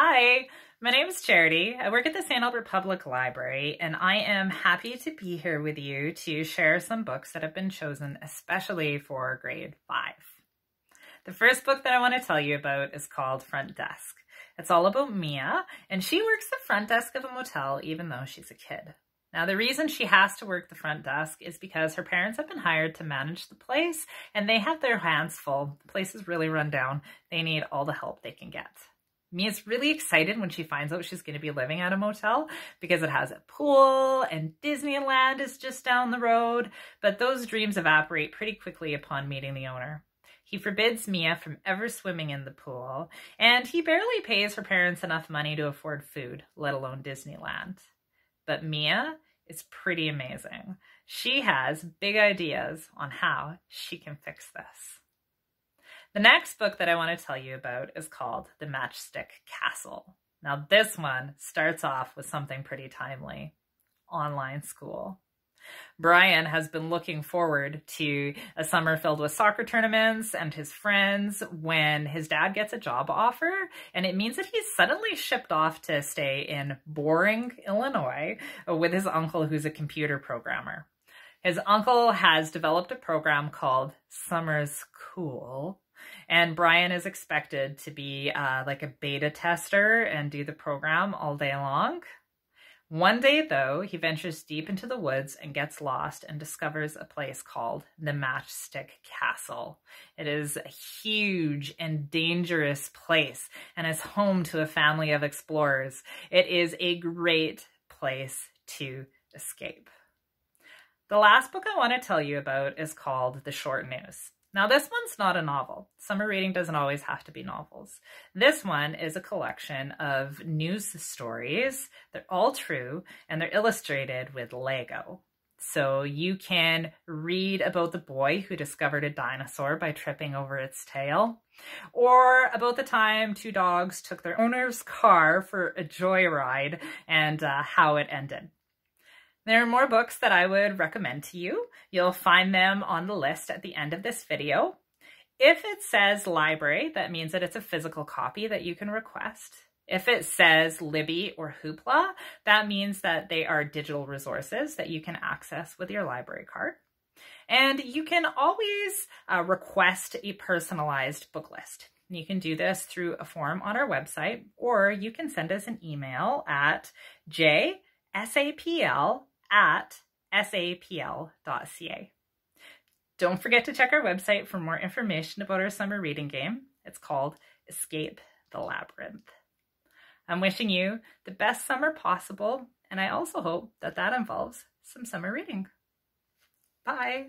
Hi, my name is Charity. I work at the St. Albert Public Library, and I am happy to be here with you to share some books that have been chosen especially for grade five. The first book that I want to tell you about is called Front Desk. It's all about Mia, and she works the front desk of a motel even though she's a kid. Now, the reason she has to work the front desk is because her parents have been hired to manage the place and they have their hands full. The place is really run down. They need all the help they can get. Mia's really excited when she finds out she's going to be living at a motel because it has a pool and Disneyland is just down the road, but those dreams evaporate pretty quickly upon meeting the owner. He forbids Mia from ever swimming in the pool, and he barely pays her parents enough money to afford food, let alone Disneyland. But Mia is pretty amazing. She has big ideas on how she can fix this. The next book that I want to tell you about is called The Matchstick Castle. Now, this one starts off with something pretty timely online school. Brian has been looking forward to a summer filled with soccer tournaments and his friends when his dad gets a job offer. And it means that he's suddenly shipped off to stay in boring Illinois with his uncle, who's a computer programmer. His uncle has developed a program called Summer's Cool and Brian is expected to be uh, like a beta tester and do the program all day long. One day, though, he ventures deep into the woods and gets lost and discovers a place called the Matchstick Castle. It is a huge and dangerous place and is home to a family of explorers. It is a great place to escape. The last book I want to tell you about is called The Short News. Now, this one's not a novel. Summer reading doesn't always have to be novels. This one is a collection of news stories. They're all true and they're illustrated with Lego. So you can read about the boy who discovered a dinosaur by tripping over its tail, or about the time two dogs took their owner's car for a joyride and uh, how it ended. There are more books that I would recommend to you. You'll find them on the list at the end of this video. If it says library, that means that it's a physical copy that you can request. If it says Libby or Hoopla, that means that they are digital resources that you can access with your library card. And you can always uh, request a personalized book list. You can do this through a form on our website, or you can send us an email at jsapl at sapl.ca. Don't forget to check our website for more information about our summer reading game. It's called Escape the Labyrinth. I'm wishing you the best summer possible, and I also hope that that involves some summer reading. Bye.